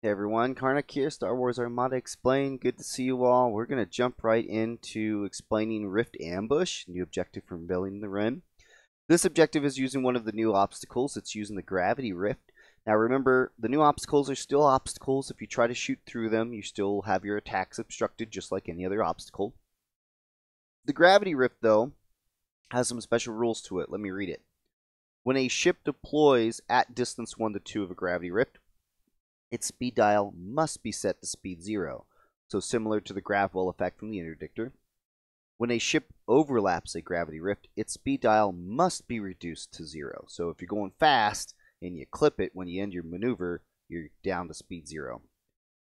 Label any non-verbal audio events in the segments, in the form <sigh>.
Hey everyone, Karnak here, Star Wars Armada Explained. Good to see you all. We're going to jump right into explaining Rift Ambush, new objective from Building the Rim. This objective is using one of the new obstacles. It's using the Gravity Rift. Now remember, the new obstacles are still obstacles. If you try to shoot through them, you still have your attacks obstructed just like any other obstacle. The Gravity Rift, though, has some special rules to it. Let me read it. When a ship deploys at distance 1 to 2 of a Gravity Rift, its speed dial must be set to speed 0, so similar to the Gravwell effect from the interdictor. When a ship overlaps a gravity rift, its speed dial must be reduced to 0. So if you're going fast and you clip it when you end your maneuver, you're down to speed 0.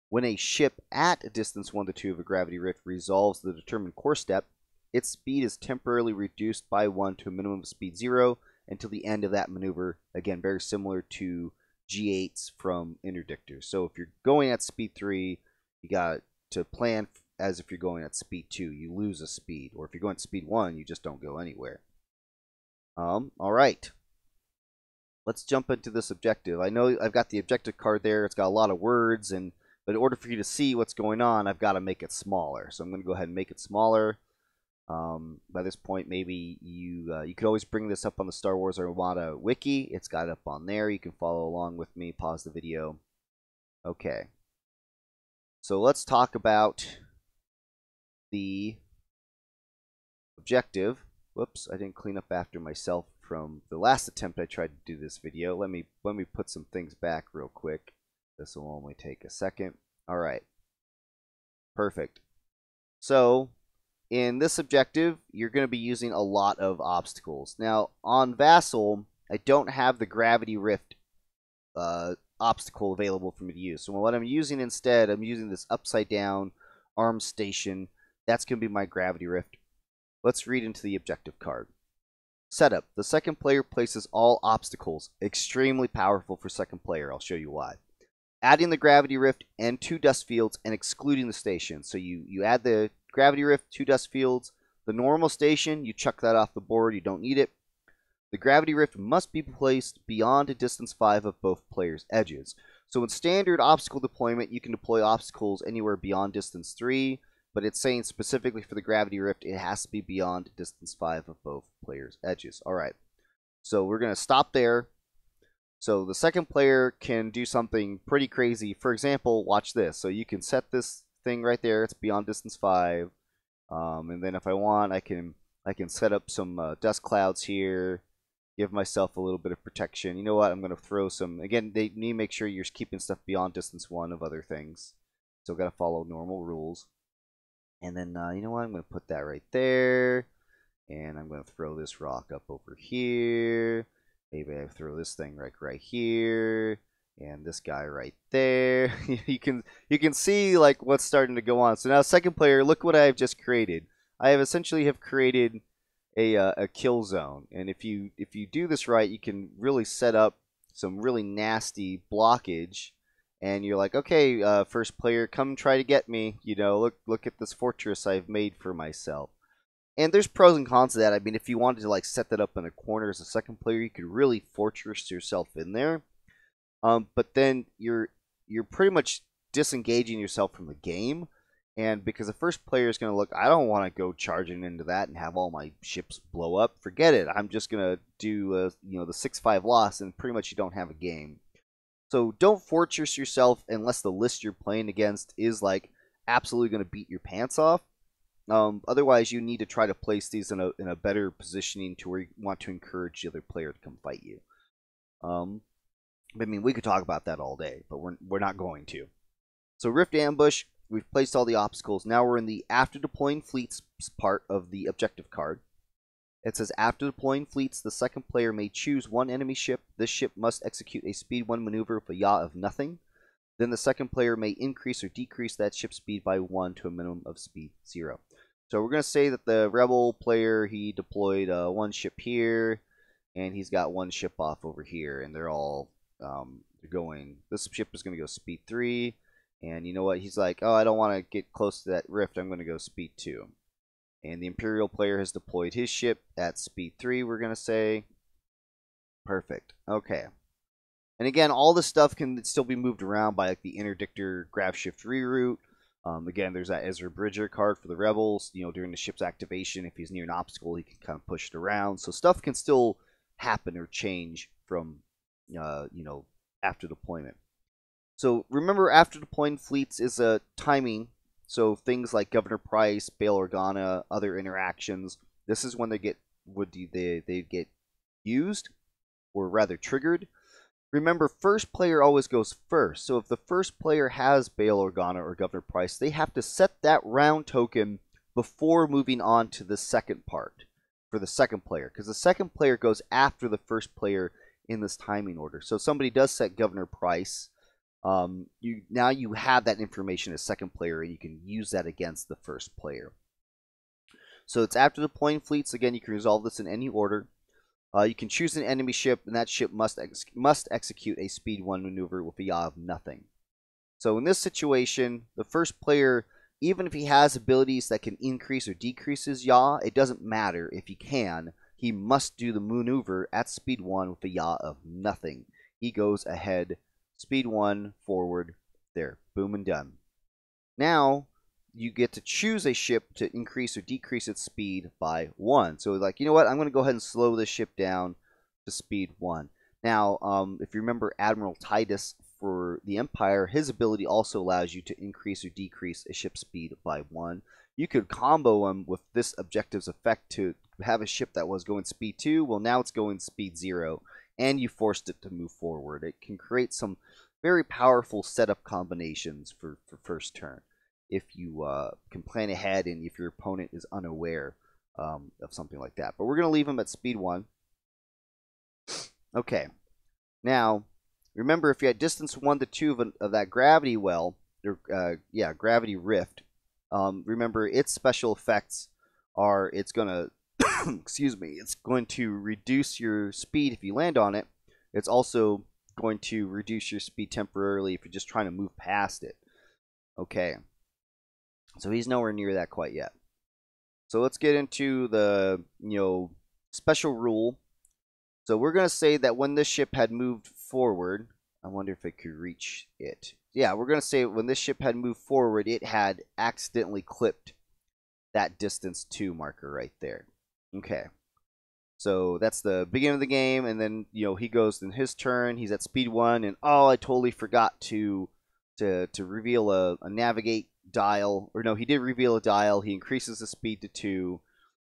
When a ship at a distance 1 to 2 of a gravity rift resolves the determined course step, its speed is temporarily reduced by 1 to a minimum of speed 0 until the end of that maneuver. Again, very similar to G8s from interdictors. So if you're going at speed 3, you got to plan as if you're going at speed 2. You lose a speed. Or if you're going at speed 1, you just don't go anywhere. Um, all right. Let's jump into this objective. I know I've got the objective card there. It's got a lot of words, and but in order for you to see what's going on, I've got to make it smaller. So I'm going to go ahead and make it smaller. Um, by this point, maybe you uh, you could always bring this up on the Star Wars Armada wiki. It's got up on there. You can follow along with me. Pause the video. Okay. So let's talk about the objective. Whoops, I didn't clean up after myself from the last attempt I tried to do this video. Let me let me put some things back real quick. This will only take a second. All right. Perfect. So in this objective, you're going to be using a lot of obstacles. Now, on Vassal, I don't have the Gravity Rift uh, obstacle available for me to use. So what I'm using instead, I'm using this upside down arm station. That's going to be my Gravity Rift. Let's read into the objective card. Setup. The second player places all obstacles. Extremely powerful for second player. I'll show you why. Adding the Gravity Rift and two dust fields and excluding the station. So you, you add the Gravity Rift, two dust fields. The normal station, you chuck that off the board, you don't need it. The Gravity Rift must be placed beyond a distance 5 of both players' edges. So in standard obstacle deployment, you can deploy obstacles anywhere beyond distance 3, but it's saying specifically for the Gravity Rift, it has to be beyond distance 5 of both players' edges. Alright, so we're going to stop there. So the second player can do something pretty crazy. For example, watch this. So you can set this thing right there. It's beyond distance five. Um, and then if I want, I can I can set up some uh, dust clouds here, give myself a little bit of protection. You know what? I'm going to throw some. Again, they need to make sure you're keeping stuff beyond distance one of other things. So got to follow normal rules. And then uh, you know what? I'm going to put that right there. And I'm going to throw this rock up over here. Maybe I throw this thing right right here and this guy right there. <laughs> you can you can see like what's starting to go on. So now second player, look what I have just created. I have essentially have created a uh, a kill zone, and if you if you do this right, you can really set up some really nasty blockage. And you're like, okay, uh, first player, come try to get me. You know, look look at this fortress I've made for myself. And there's pros and cons to that. I mean, if you wanted to like set that up in a corner as a second player, you could really fortress yourself in there um, but then you're you're pretty much disengaging yourself from the game. And because the first player is going to look, I don't want to go charging into that and have all my ships blow up. Forget it. I'm just going to do, a, you know, the 6-5 loss, and pretty much you don't have a game. So don't fortress yourself unless the list you're playing against is, like, absolutely going to beat your pants off. Um, otherwise, you need to try to place these in a, in a better positioning to where you want to encourage the other player to come fight you. Um, I mean, we could talk about that all day, but we're, we're not going to. So Rift Ambush, we've placed all the obstacles. Now we're in the after deploying fleets part of the objective card. It says after deploying fleets, the second player may choose one enemy ship. This ship must execute a speed 1 maneuver with a yaw of nothing. Then the second player may increase or decrease that ship speed by 1 to a minimum of speed 0. So we're going to say that the rebel player, he deployed uh, one ship here, and he's got one ship off over here, and they're all um, going. This ship is going to go speed three, and you know what? He's like, oh, I don't want to get close to that rift. I'm going to go speed two. And the Imperial player has deployed his ship at speed three. We're going to say, perfect. Okay. And again, all this stuff can still be moved around by like the interdictor grav shift reroute. Um, again, there's that Ezra Bridger card for the rebels. You know, during the ship's activation, if he's near an obstacle, he can kind of push it around. So stuff can still happen or change from, uh, you know, after deployment. So remember, after deploying fleets is a timing. So things like Governor Price, Bail Organa, other interactions. This is when they get would they they get used, or rather triggered. Remember, first player always goes first. So if the first player has Bail Organa or Governor Price, they have to set that round token before moving on to the second part for the second player, because the second player goes after the first player in this timing order. So somebody does set Governor Price um, you now you have that information as second player, and you can use that against the first player. So it's after deploying fleets. Again, you can resolve this in any order. Uh, you can choose an enemy ship, and that ship must ex must execute a speed one maneuver with a yaw of nothing. So in this situation, the first player, even if he has abilities that can increase or decrease his yaw, it doesn't matter if he can. He must do the maneuver at speed one with a yaw of nothing. He goes ahead speed one, forward, there, boom and done. Now, you get to choose a ship to increase or decrease its speed by one. So like, you know what, I'm going to go ahead and slow this ship down to speed one. Now, um, if you remember Admiral Titus for the Empire, his ability also allows you to increase or decrease a ship's speed by one. You could combo them with this objective's effect to have a ship that was going speed 2, well now it's going speed 0, and you forced it to move forward. It can create some very powerful setup combinations for, for first turn if you uh, can plan ahead and if your opponent is unaware um, of something like that. But we're going to leave him at speed 1. Okay. Now, remember if you had distance 1 to 2 of, of that gravity well, or uh, yeah, gravity rift, um, remember its special effects are it's going to <coughs> excuse me, it's going to reduce your speed if you land on it. It's also going to reduce your speed temporarily if you're just trying to move past it. Okay. So he's nowhere near that quite yet. So let's get into the, you know, special rule. So we're going to say that when this ship had moved forward, I wonder if it could reach it. Yeah, we're going to say when this ship had moved forward, it had accidentally clipped that distance 2 marker right there. Okay. So that's the beginning of the game, and then you know he goes in his turn. He's at speed one, and oh, I totally forgot to to to reveal a, a navigate dial, or no, he did reveal a dial. He increases the speed to two,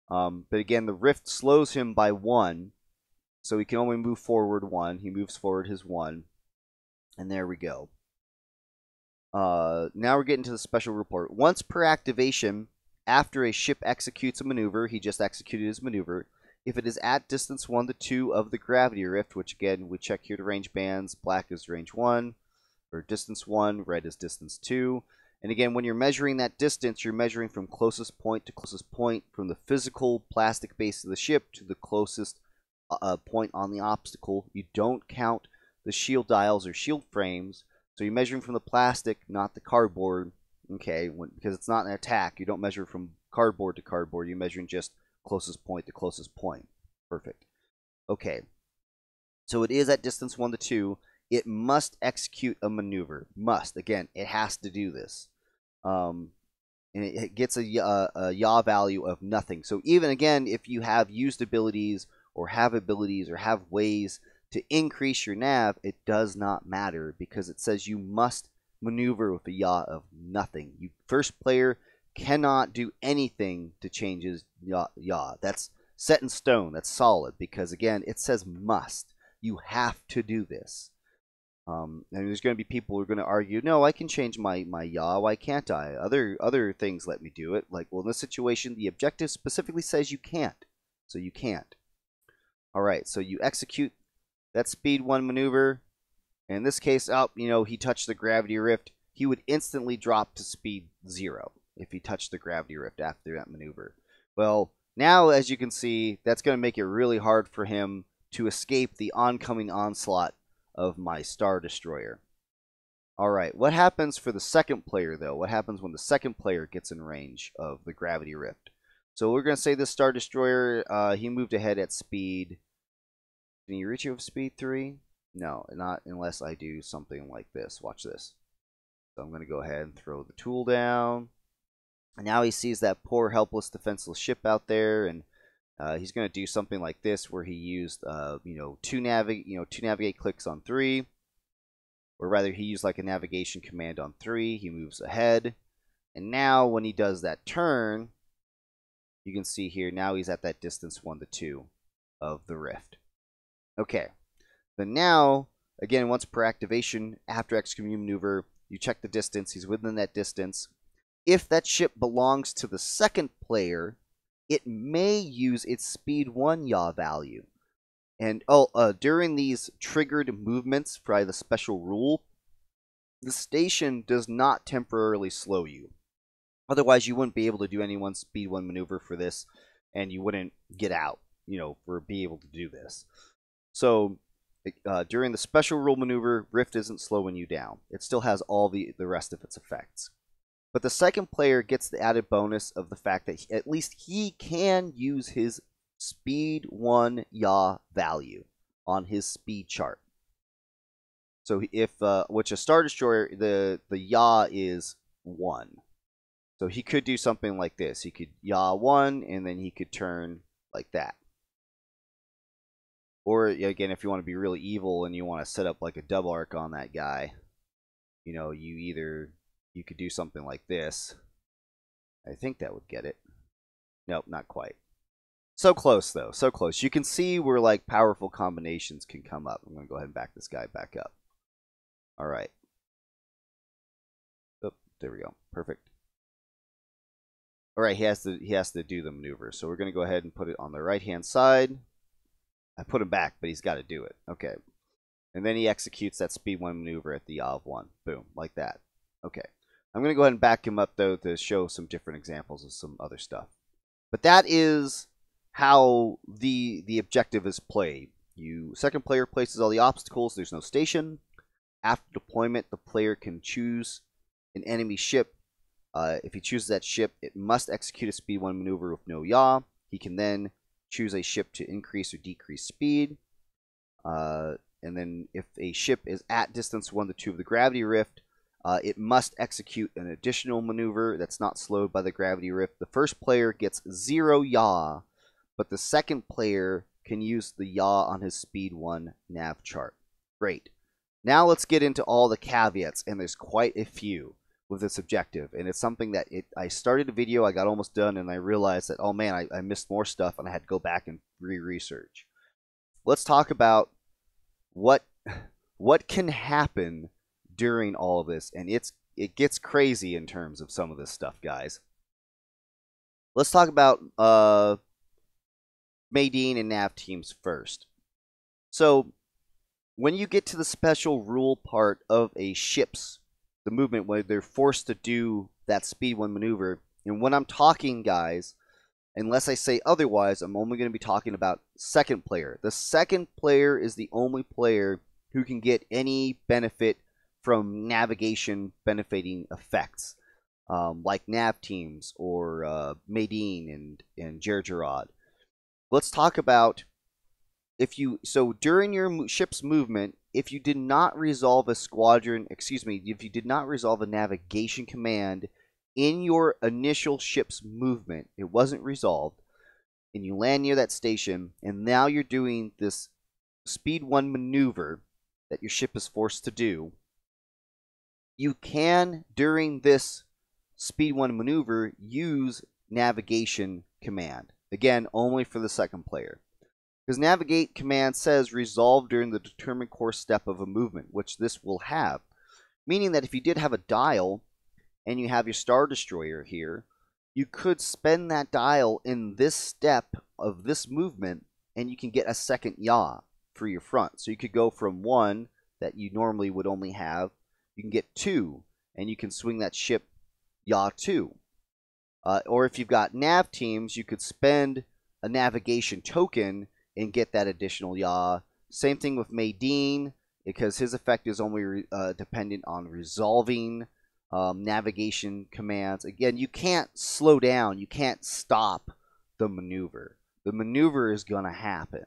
um, but again, the rift slows him by one, so he can only move forward one. He moves forward his one, and there we go. Uh, now we're getting to the special report. Once per activation, after a ship executes a maneuver, he just executed his maneuver. If it is at distance 1 to 2 of the gravity rift, which again, we check here to range bands, black is range 1, or distance 1, red is distance 2. And again, when you're measuring that distance, you're measuring from closest point to closest point, from the physical plastic base of the ship to the closest uh, uh point on the obstacle. You don't count the shield dials or shield frames, so you're measuring from the plastic, not the cardboard, okay, because it's not an attack. You don't measure from cardboard to cardboard. You're measuring just closest point to closest point. Perfect. Okay. So it is at distance 1 to 2. It must execute a maneuver. Must. Again, it has to do this. Um, and it, it gets a, a, a yaw value of nothing. So even, again, if you have used abilities or have abilities or have ways to increase your nav, it does not matter because it says you must maneuver with a yaw of nothing. You first player cannot do anything to change his yaw. yaw. That's set in stone. That's solid because again, it says must. You have to do this. Um, and there's going to be people who are going to argue, no, I can change my, my yaw. Why can't I? Other other things let me do it. Like, well, in this situation, the objective specifically says you can't. So you can't. All right, so you execute that speed one maneuver. In this case, oh, you know, he touched the gravity rift. He would instantly drop to speed zero if he touched the gravity rift after that maneuver. Well, now, as you can see, that's going to make it really hard for him to escape the oncoming onslaught of my Star Destroyer. Alright, what happens for the second player, though? What happens when the second player gets in range of the Gravity Rift? So we're going to say this Star Destroyer, uh, he moved ahead at speed... Can you reach it with speed 3? No, not unless I do something like this. Watch this. So I'm going to go ahead and throw the tool down. And now he sees that poor, helpless, defenseless ship out there, and uh, he's going to do something like this, where he used, uh, you know, two navigate, you know, two navigate clicks on three, or rather, he used like a navigation command on three. He moves ahead, and now when he does that turn, you can see here now he's at that distance one to two of the rift. Okay, then now again, once per activation after execute maneuver, you check the distance. He's within that distance. If that ship belongs to the second player, it may use its speed 1 yaw value. And oh, uh, during these triggered movements by the special rule, the station does not temporarily slow you. Otherwise, you wouldn't be able to do any one speed 1 maneuver for this, and you wouldn't get out, you know, for be able to do this. So, uh, during the special rule maneuver, Rift isn't slowing you down. It still has all the, the rest of its effects. But the second player gets the added bonus of the fact that he, at least he can use his speed 1 yaw value on his speed chart. So if uh, which a star destroyer the the yaw is 1. So he could do something like this. He could yaw 1 and then he could turn like that. Or again if you want to be really evil and you want to set up like a double arc on that guy, you know, you either you could do something like this. I think that would get it. Nope, not quite. So close, though. So close. You can see where, like, powerful combinations can come up. I'm to go ahead and back this guy back up. All right. Oh, there we go. Perfect. All right, he has to he has to do the maneuver. So we're going to go ahead and put it on the right-hand side. I put him back, but he's got to do it. Okay. And then he executes that speed 1 maneuver at the of 1. Boom, like that. Okay. I'm going to go ahead and back him up, though, to show some different examples of some other stuff. But that is how the the objective is played. You Second player places all the obstacles. There's no station. After deployment, the player can choose an enemy ship. Uh, if he chooses that ship, it must execute a speed 1 maneuver with no yaw. He can then choose a ship to increase or decrease speed. Uh, and then if a ship is at distance 1 to 2 of the gravity rift, uh, it must execute an additional maneuver that's not slowed by the gravity rift. The first player gets zero yaw, but the second player can use the yaw on his speed 1 nav chart. Great. Now let's get into all the caveats, and there's quite a few with this objective. And it's something that it, I started a video, I got almost done, and I realized that, oh man, I, I missed more stuff, and I had to go back and re-research. Let's talk about what what can happen during all of this, and it's it gets crazy in terms of some of this stuff, guys. Let's talk about uh, Madine and Nav teams first. So, when you get to the special rule part of a ship's the movement where they're forced to do that speed one maneuver, and when I'm talking, guys, unless I say otherwise, I'm only going to be talking about second player. The second player is the only player who can get any benefit from navigation benefiting effects, um, like nav teams or uh, Madine and and Jerjerrod. Let's talk about if you so during your ship's movement, if you did not resolve a squadron, excuse me, if you did not resolve a navigation command in your initial ship's movement, it wasn't resolved, and you land near that station, and now you're doing this speed one maneuver that your ship is forced to do you can, during this speed 1 maneuver, use navigation command. Again, only for the second player. Because navigate command says resolve during the determined course step of a movement, which this will have. Meaning that if you did have a dial and you have your Star Destroyer here, you could spend that dial in this step of this movement and you can get a second yaw for your front. So you could go from one that you normally would only have you can get two, and you can swing that ship yaw two. Uh, or if you've got nav teams, you could spend a navigation token and get that additional yaw. Same thing with Madine, because his effect is only uh, dependent on resolving um, navigation commands. Again, you can't slow down, you can't stop the maneuver. The maneuver is going to happen.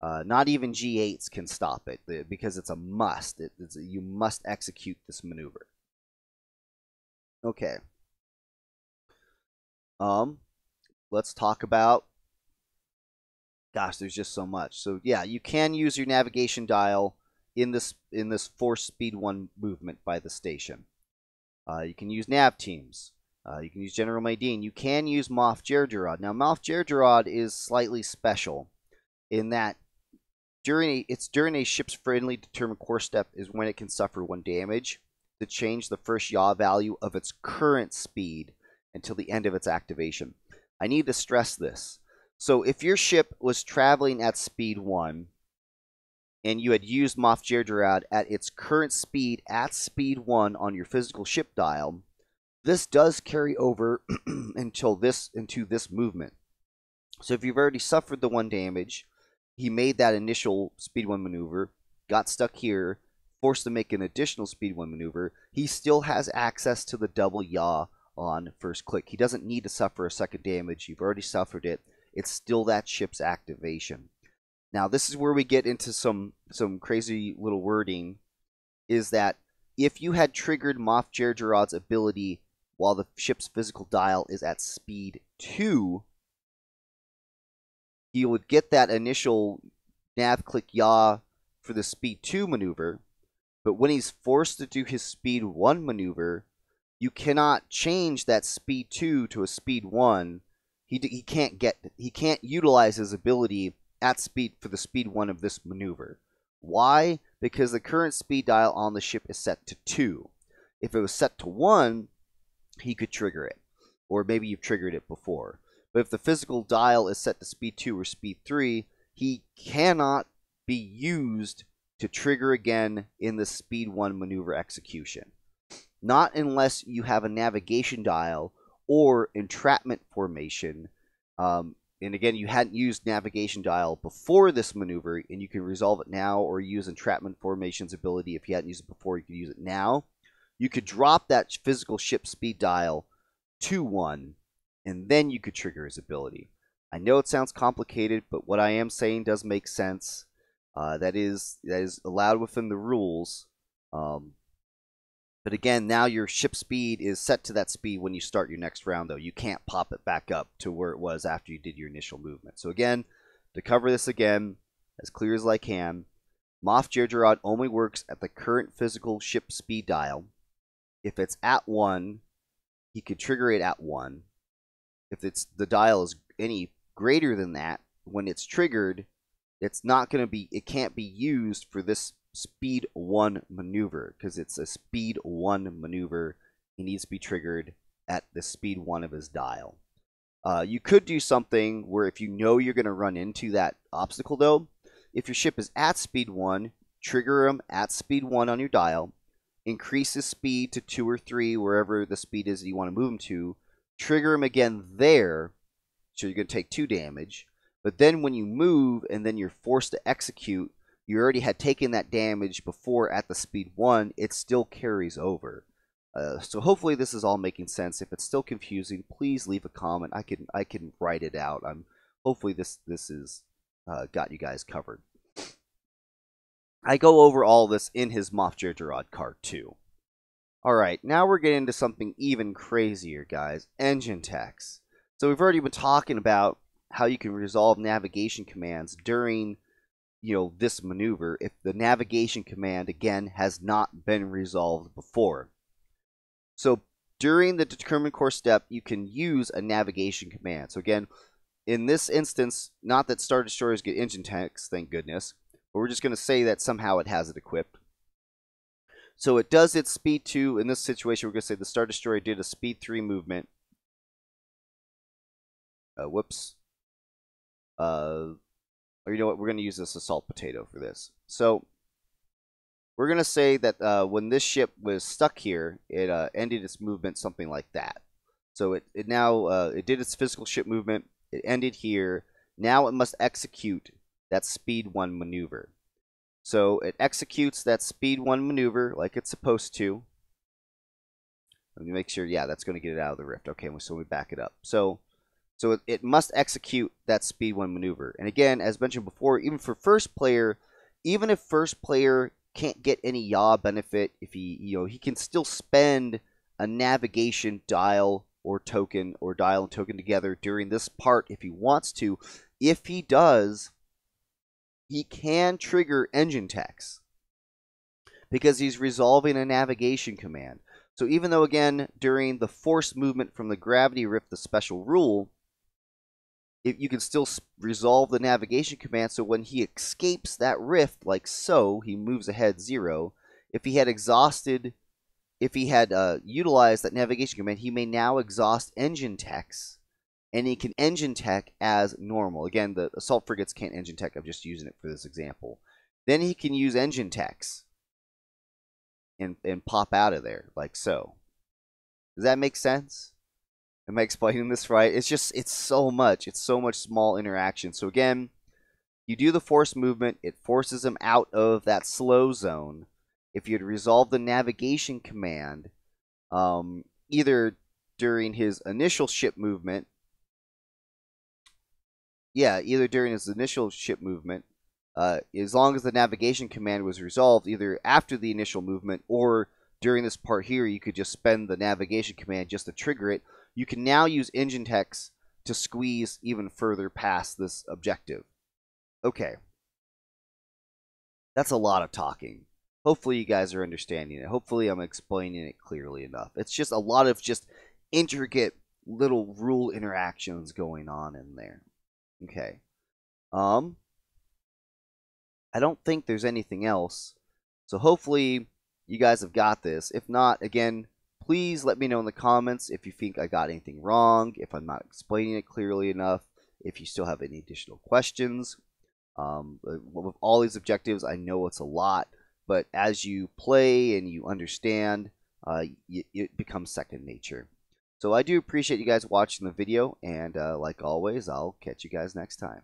Uh, not even G8s can stop it because it's a must. It, it's you must execute this maneuver. Okay. Um, let's talk about. Gosh, there's just so much. So yeah, you can use your navigation dial in this in this force speed one movement by the station. Uh, you can use nav teams. Uh, you can use General Madine. You can use Moff Jerjerrod. Now, Moff Jerjerrod is slightly special in that during a, it's during a ship's friendly determined course step is when it can suffer one damage to change the first yaw value of its current speed until the end of its activation. I need to stress this. So if your ship was traveling at speed 1 and you had used Moff Jerjerrod at its current speed at speed 1 on your physical ship dial, this does carry over <clears throat> until this into this movement. So if you've already suffered the one damage, he made that initial speed one maneuver, got stuck here, forced to make an additional speed one maneuver, he still has access to the double yaw on first click. He doesn't need to suffer a second damage. You've already suffered it. It's still that ship's activation. Now, this is where we get into some some crazy little wording. Is that if you had triggered Moff Jerjerrod's ability while the ship's physical dial is at speed 2, he would get that initial nav click yaw for the speed 2 maneuver, but when he's forced to do his speed 1 maneuver, you cannot change that speed 2 to a speed 1. He, he can't get he can't utilize his ability at speed for the speed 1 of this maneuver. Why? Because the current speed dial on the ship is set to 2. If it was set to 1, he could trigger it. Or maybe you've triggered it before. But if the physical dial is set to speed 2 or speed 3, he cannot be used to trigger again in the speed 1 maneuver execution. Not unless you have a navigation dial or entrapment formation. Um, and again, you hadn't used navigation dial before this maneuver, and you can resolve it now or use entrapment formation's ability. If you hadn't used it before, you could use it now you could drop that physical ship speed dial to 1, and then you could trigger his ability. I know it sounds complicated, but what I am saying does make sense. Uh, that is that is allowed within the rules. Um, but again, now your ship speed is set to that speed when you start your next round, though. You can't pop it back up to where it was after you did your initial movement. So again, to cover this again, as clear as I can, Moff Jerjerrod only works at the current physical ship speed dial. If it's at one, he could trigger it at one. If it's the dial is any greater than that, when it's triggered, it's not going to be, it can't be used for this speed one maneuver because it's a speed one maneuver. He needs to be triggered at the speed one of his dial. Uh, you could do something where if you know you're going to run into that obstacle though, if your ship is at speed one, trigger him at speed one on your dial, increase his speed to two or three, wherever the speed is that you want to move him to, trigger him again there, so you're going to take two damage. But then when you move and then you're forced to execute, you already had taken that damage before at the speed one, it still carries over. Uh, so hopefully this is all making sense. If it's still confusing, please leave a comment. I can I can write it out. I'm hopefully this this is uh, got you guys covered. I go over all this in his Moff Jerjerrod card too. Alright, now we're getting into something even crazier, guys. Engine techs. So we've already been talking about how you can resolve navigation commands during, you know, this maneuver if the navigation command, again, has not been resolved before. So during the determined course step, you can use a navigation command. So again, in this instance, not that Star Destroyers get engine techs, thank goodness, but we're just going to say that somehow it has it equipped. So it does its speed 2. In this situation, we're going to say the Star Destroyer did a speed 3 movement. Uh, whoops. Uh, or you know what? We're going to use this assault potato for this. So we're going to say that uh, when this ship was stuck here, it uh, ended its movement something like that. So it, it now uh, it did its physical ship movement. It ended here. Now it must execute that speed 1 maneuver. So it executes that speed 1 maneuver like it's supposed to. Let me make sure, yeah, that's going to get it out of the rift. Okay, so we back it up. So So it, it must execute that speed 1 maneuver. And again, as mentioned before, even for first player, even if first player can't get any yaw benefit, if he you know he can still spend a navigation dial or token or dial and token together during this part if he wants to. If he does, he can trigger engine techs because he's resolving a navigation command. So even though, again, during the force movement from the gravity rift, the special rule, if you can still resolve the navigation command. So when he escapes that rift, like so, he moves ahead zero. If he had exhausted, if he had uh, utilized that navigation command, he may now exhaust engine techs, and he can engine tech as normal. Again, the assault frigates can't engine tech. I'm just using it for this example. Then he can use engine techs and, and pop out of there like so. Does that make sense? Am I explaining this right? It's just, it's so much. It's so much small interaction. So again, you do the force movement. It forces him out of that slow zone. If you'd resolve the navigation command, um, either during his initial ship movement, yeah, either during his initial ship movement uh, as long as the navigation command was resolved either after the initial movement or during this part here, you could just spend the navigation command just to trigger it. You can now use engine techs to squeeze even further past this objective. Okay. That's a lot of talking. Hopefully you guys are understanding it. Hopefully I'm explaining it clearly enough. It's just a lot of just intricate little rule interactions going on in there. Okay. Um, I don't think there's anything else. So hopefully you guys have got this. If not, again, please let me know in the comments if you think I got anything wrong, if I'm not explaining it clearly enough, if you still have any additional questions. Um, with all these objectives, I know it's a lot, but as you play and you understand, uh, it becomes second nature. So I do appreciate you guys watching the video, and uh, like always, I'll catch you guys next time.